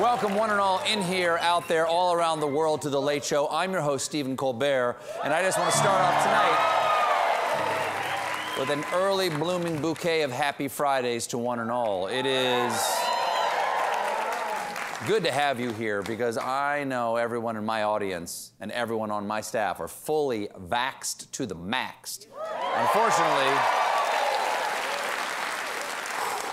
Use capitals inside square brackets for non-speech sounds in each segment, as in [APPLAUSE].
Welcome, one and all, in here, out there, all around the world to The Late Show. I'm your host, Stephen Colbert, and I just want to start off tonight with an early blooming bouquet of happy Fridays to one and all. It is good to have you here because I know everyone in my audience and everyone on my staff are fully vaxed to the maxed. Unfortunately,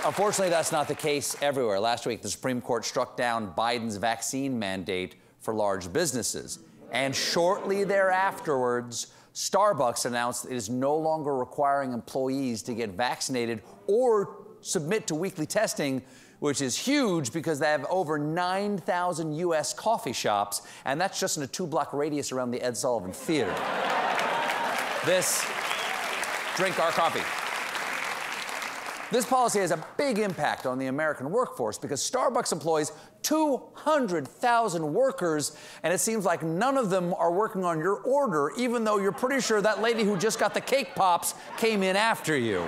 Unfortunately, that's not the case everywhere. Last week, the Supreme Court struck down Biden's vaccine mandate for large businesses. And shortly thereafterwards, Starbucks announced it is no longer requiring employees to get vaccinated or submit to weekly testing, which is huge because they have over 9,000 U.S. coffee shops, and that's just in a two block radius around the Ed Sullivan Theater. this, drink our coffee. This policy has a big impact on the American workforce because Starbucks employs 200,000 workers, and it seems like none of them are working on your order, even though you're pretty sure that lady who just got the cake pops came in after you.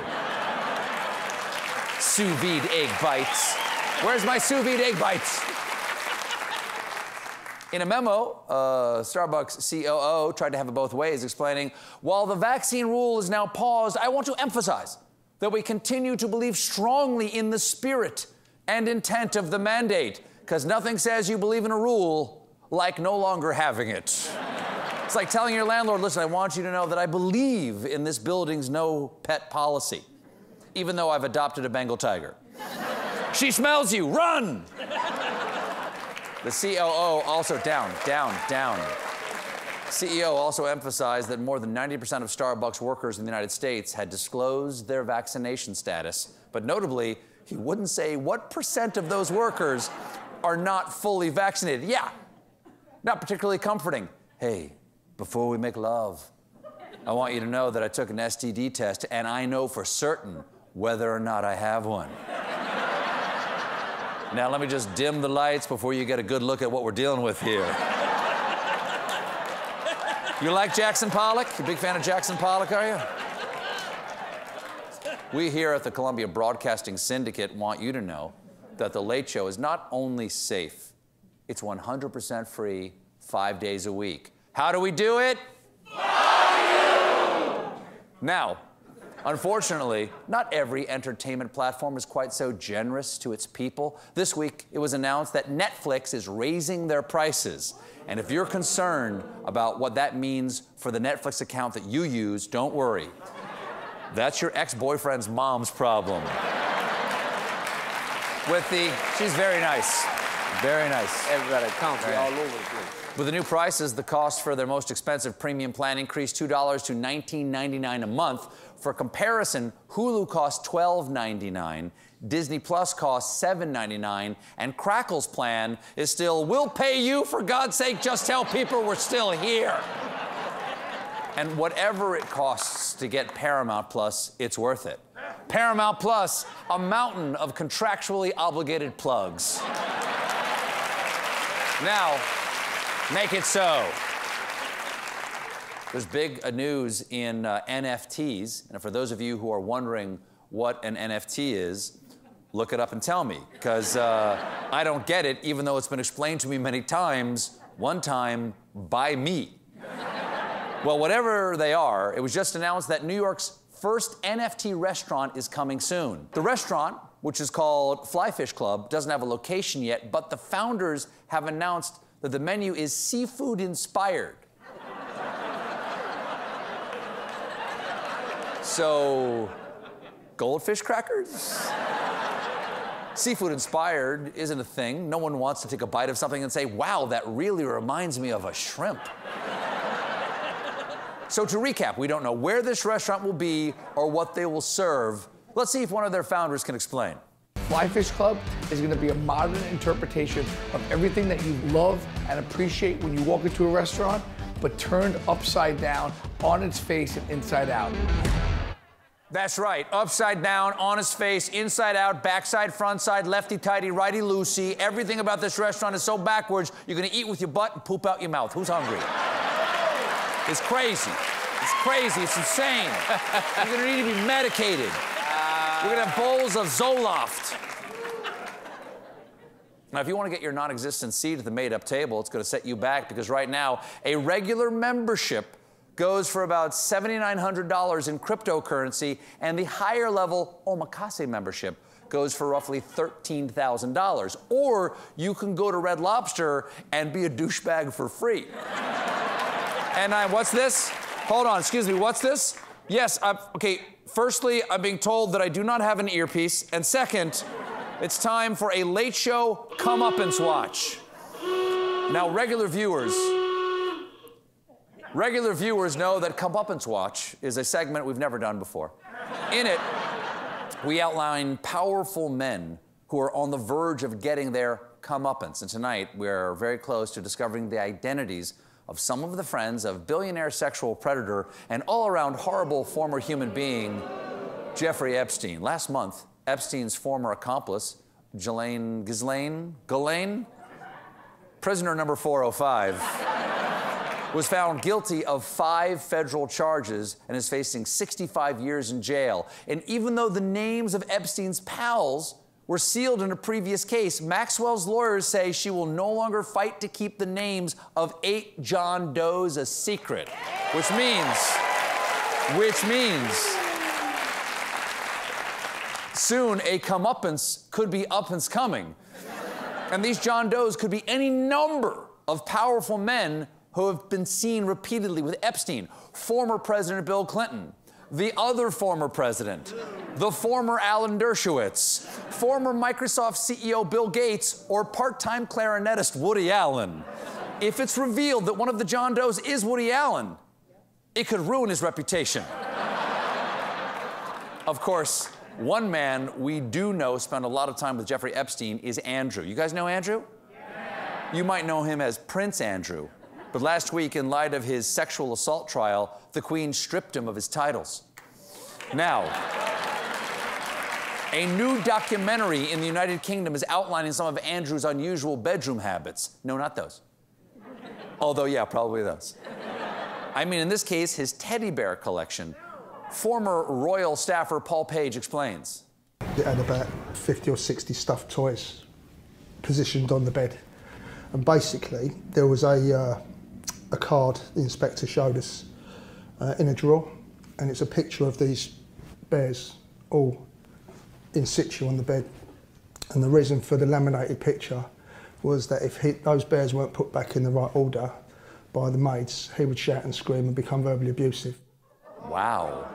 sous vide egg bites. Where's my sous vide egg bites? In a memo, uh, Starbucks COO tried to have it both ways, explaining while the vaccine rule is now paused, I want to emphasize that we continue to believe strongly in the spirit and intent of the mandate, because nothing says you believe in a rule like no longer having it. it's like telling your landlord, listen, I want you to know that I believe in this building's no pet policy, even though I've adopted a Bengal tiger. she smells you, run! the COO also down, down, down. CEO also emphasized that more than 90% of Starbucks workers in the United States had disclosed their vaccination status. But notably, he wouldn't say what percent of those workers are not fully vaccinated. Yeah, not particularly comforting. Hey, before we make love, I want you to know that I took an STD test and I know for certain whether or not I have one. now, let me just dim the lights before you get a good look at what we're dealing with here. You like Jackson Pollock? You big fan of Jackson Pollock, are you? We here at the Columbia Broadcasting Syndicate want you to know that The Late Show is not only safe, it's 100% free, five days a week. How do we do it? Now, unfortunately, not every entertainment platform is quite so generous to its people. This week, it was announced that Netflix is raising their prices. And if you're concerned about what that means for the Netflix account that you use, don't worry. That's your ex boyfriend's mom's problem. With the, she's very nice. Very nice. Everybody country all over the place. With the new prices, the cost for their most expensive premium plan increased $2 to $19.99 a month. For comparison, Hulu costs $12.99 Disney Plus costs $7.99, and Crackle's plan is still, we'll pay you, for God's sake, just tell people we're still here. and whatever it costs to get Paramount Plus, it's worth it. Paramount Plus, a mountain of contractually obligated plugs. now, make it so. There's big news in uh, NFTs, and for those of you who are wondering what an NFT is, look it up and tell me, because uh, I don't get it, even though it's been explained to me many times, one time by me. well, whatever they are, it was just announced that New York's first NFT restaurant is coming soon. The restaurant, which is called Flyfish Club, doesn't have a location yet, but the founders have announced that the menu is seafood inspired. So, goldfish crackers? seafood inspired isn't a thing. No one wants to take a bite of something and say, wow, that really reminds me of a shrimp. so, to recap, we don't know where this restaurant will be or what they will serve. Let's see if one of their founders can explain. Flyfish Club is going to be a modern interpretation of everything that you love and appreciate when you walk into a restaurant, but turned upside down, on its face, and inside out. That's right. Upside down, on his face, inside out, backside, front side, lefty tighty, righty loosey. Everything about this restaurant is so backwards, you're gonna eat with your butt and poop out your mouth. Who's hungry? it's crazy. It's crazy. It's insane. [LAUGHS] you're gonna need to be medicated. Uh... You're gonna have bowls of Zoloft. Now, if you want to get your non existent seat at the made up table, it's going to set you back because right now, a regular membership goes for about $7,900 in cryptocurrency, and the higher level omakase membership goes for roughly $13,000. Or you can go to Red Lobster and be a douchebag for free. [LAUGHS] and I, what's this? Hold on, excuse me, what's this? Yes, I'm, okay, firstly, I'm being told that I do not have an earpiece, and second, it's time for a late show Comeuppance Watch. Now, regular viewers, regular viewers know that Comeuppance Watch is a segment we've never done before. In it, we outline powerful men who are on the verge of getting their comeuppance. And tonight, we're very close to discovering the identities of some of the friends of billionaire sexual predator and all around horrible former human being, Jeffrey Epstein. Last month, Epstein's former accomplice, Ghislaine, Ghislaine, Ghislaine, prisoner number 405, was found guilty of five federal charges and is facing 65 years in jail. And even though the names of Epstein's pals were sealed in a previous case, Maxwell's lawyers say she will no longer fight to keep the names of eight John Does a secret, which means, which means, soon a comeuppance could be uppance coming. And these John Does could be any number of powerful men who have been seen repeatedly with Epstein, former President Bill Clinton, the other former president, the former Alan Dershowitz, former Microsoft CEO Bill Gates, or part time clarinetist Woody Allen. If it's revealed that one of the John Does is Woody Allen, it could ruin his reputation. of course, one man we do know spent a lot of time with Jeffrey Epstein is Andrew. You guys know Andrew? Yeah. You might know him as Prince Andrew. But last week, in light of his sexual assault trial, the Queen stripped him of his titles. Now, a new documentary in the United Kingdom is outlining some of Andrew's unusual bedroom habits. No, not those. Although, yeah, probably those. I mean, in this case, his teddy bear collection Former royal staffer Paul Page explains. It had about 50 or 60 stuffed toys positioned on the bed. And basically, there was a, uh, a card the inspector showed us uh, in a drawer, and it's a picture of these bears all in situ on the bed. And the reason for the laminated picture was that if he, those bears weren't put back in the right order by the maids, he would shout and scream and become verbally abusive. Wow.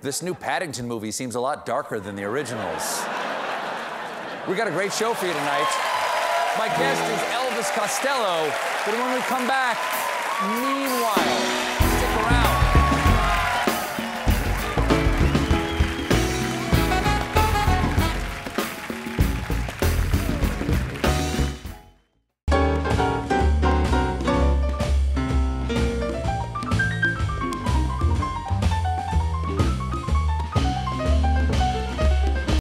This new Paddington movie seems a lot darker than the originals. we got a great show for you tonight. My guest is Elvis Costello. But when we come back, meanwhile,